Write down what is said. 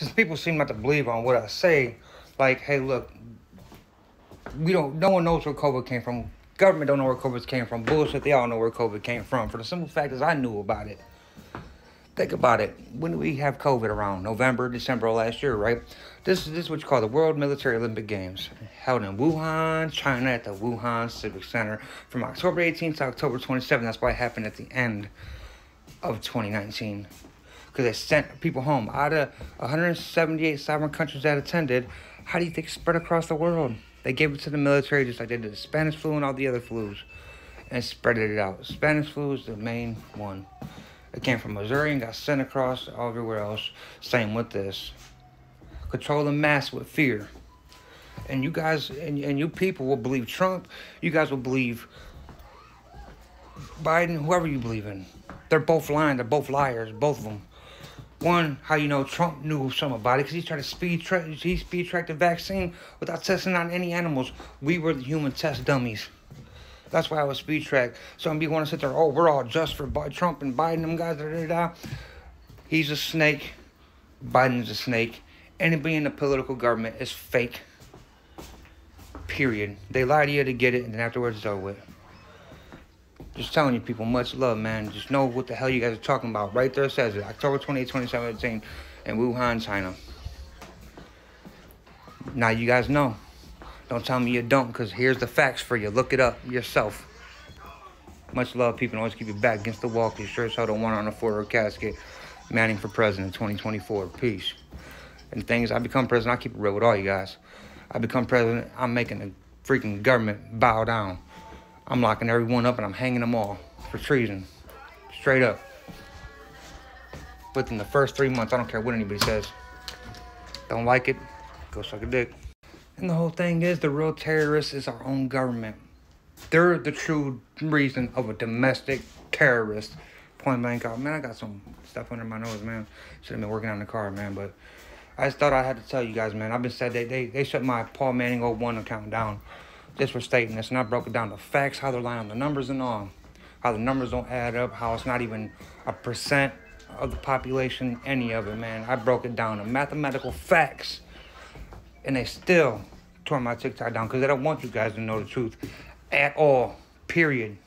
since people seem not to believe on what I say, like, hey, look, we don't. No one knows where COVID came from. Government don't know where COVID came from. Bullshit. They all know where COVID came from. For the simple fact is, I knew about it. Think about it. When we have COVID around? November, December of last year, right? This, this is what you call the World Military Olympic Games, held in Wuhan, China, at the Wuhan Civic Center from October 18th to October 27th. That's why it happened at the end of 2019 because they sent people home. Out of 178 sovereign countries that attended, how do you think it spread across the world? They gave it to the military just like they did the Spanish flu and all the other flus and spread it out. Spanish flu is the main one. It came from Missouri and got sent across everywhere else. Same with this. Control the mass with fear. And you guys and, and you people will believe Trump. You guys will believe Biden, whoever you believe in. They're both lying. They're both liars, both of them. One, how you know Trump knew something about it because he tried to speed track, he speed tracked the vaccine without testing on any animals. We were the human test dummies. That's why I was speed track. Some people want to sit there, oh, we're all just for Trump and Biden, them guys, da, da, da. He's a snake. Biden's a snake. Anybody in the political government is fake. Period. They lie to you to get it, and then afterwards it's over with. Just telling you people, much love, man. Just know what the hell you guys are talking about. Right there says it. October 28, 2017 in Wuhan, China. Now you guys know. Don't tell me you don't, because here's the facts for you. Look it up yourself. Much love, people. Always keep your back against the wall, because sure as hell don't want on a four casket. Manning for president 2024. Peace. And things, I become president, I keep it real with all you guys. I become president, I'm making the freaking government bow down. I'm locking everyone up and I'm hanging them all for treason. Straight up. Within the first three months, I don't care what anybody says. Don't like it, go suck a dick. And the whole thing is the real terrorist is our own government. They're the true reason of a domestic terrorist. Point blank out. Man, I got some stuff under my nose, man. Should have been working on the car, man. But I just thought I had to tell you guys, man. I've been said they, they, they shut my Paul Manning old 01 account down just for stating this. And I broke it down to facts, how they're lying on the numbers and all. How the numbers don't add up, how it's not even a percent of the population, any of it, man. I broke it down to mathematical facts. And they still tore my TikTok down because they don't want you guys to know the truth at all. Period.